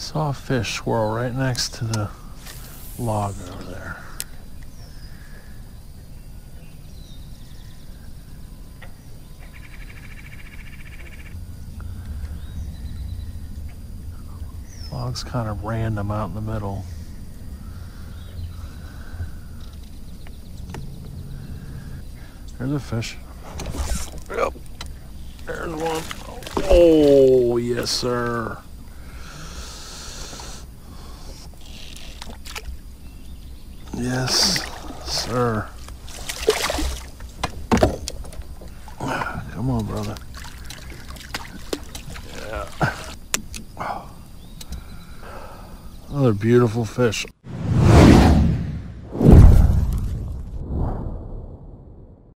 Saw a fish swirl right next to the log over there. Log's kind of random out in the middle. There's a fish. Yep. There's one. Oh, yes, sir. Yes, sir. Come on, brother. Yeah. Another beautiful fish.